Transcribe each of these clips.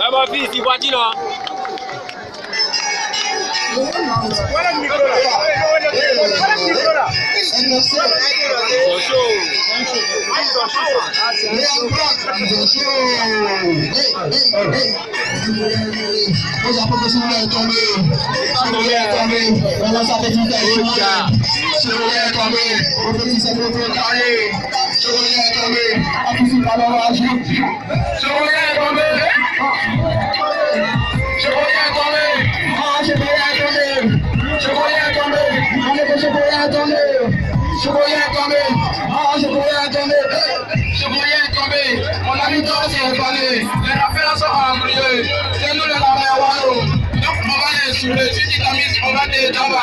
Vamos, Viti, Guadino. Fuera el micrófono. Ouais, mon fils, il voit qui là Voilà le micro là. Voilà le micro là. Ils sont chauds. Je voyais tomber, ah je voyais tomber, je voyais tomber, on a mis Ṣùgbọ́yà Kọ́mbé, àwọn ah, Ṣùgbọ́yà Kọ́mbé, Ṣùgbọ́yà Kọ́mbé, Ọ̀làmítọ́ ṣe ìfọ̀lẹ̀, ẹ̀rọ fẹ́ránṣọ́ àmúlẹ̀, ṣẹlú rẹ̀ làwọn ẹ̀wá rò, ọba yẹn sùn lè títí tàbí ọba dé ìjọba.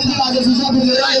Tidak ada sesuatu yang.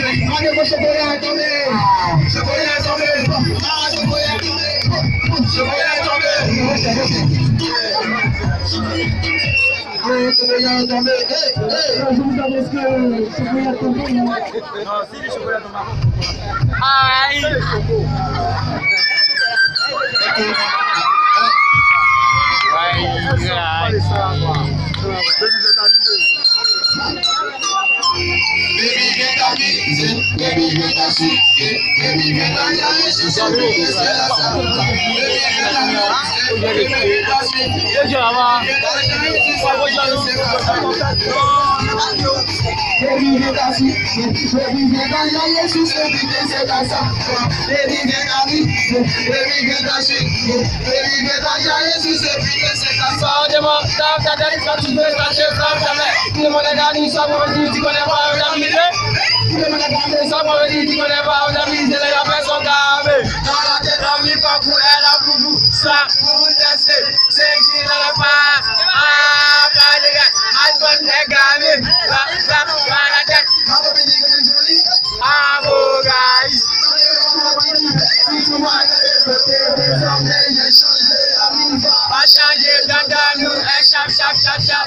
Thank sekolah yang comel! Baby greater victim, baby greater suke, baby greater yahisi sọ́dún ìṣẹ̀lá sábà. Baby greater yahisi, baby greater suke, baby greater yahisi sọ́dún ìṣẹ̀lá sábà. Baby greater victim, baby greater yahisi sọ́dún ìṣẹ̀lá sábà. Baby greater victim, baby greater suke, baby greater yahisi baby get a Sáwọ́dé mọ́, sáwọ́dé dáadáa ní sọ́dún ìṣẹ̀lá sábà. Ní mo lè dá ní sọ́dún ìṣẹ̀lá sábà. C'est la salle. Sọ́jọ́mọ́ sáfà dárí sọ́tún gbé sọ́tún sáfà mẹ́. Kí ni mo lè dání sọ́mọ́ ojú tí kò lè bá ọ̀dà mi lé? Kí ni mo lè dání sọ́mọ́ ojú tí kò lè bá ọ̀dà mi lé? Lẹ́yìn ọ̀fẹ́ sọ́gà mi. Lọ́la tẹ lọ mi kọ̀ fún ẹ lọ kúkú. Sá fún tẹ̀sẹ̀ ṣé kí n lọ pa? Lọ́la wàrà tẹ̀. Àbò gàí. Ọ̀ṣàjì dandan nu ẹ̀ ṣáp ṣáp ṣáp ṣáp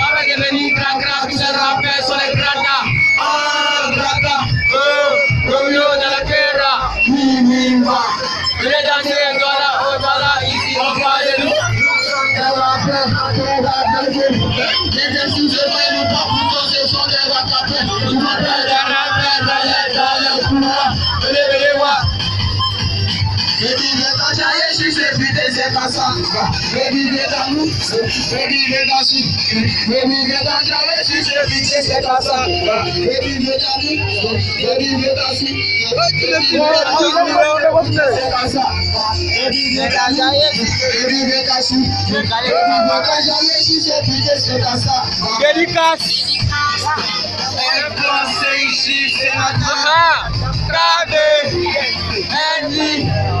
Gaza, maybe Gaza Lux, maybe Gaza Sheep, maybe Gaza Jaleshi, maybe Gaza Gaza, maybe Gaza Lux, maybe Gaza Sheep, maybe Gaza Maybe Gaza Jaleshi, maybe Gaza Sheep, maybe Gaza Jaleshi, maybe Gaza Gaza. Dedicates. Implantation. Trave. Andy.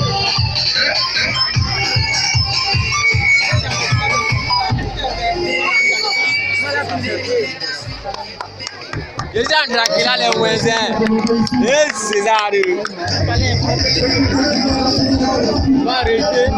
Sandra kilale mweze. Yes, Cesario. Barete.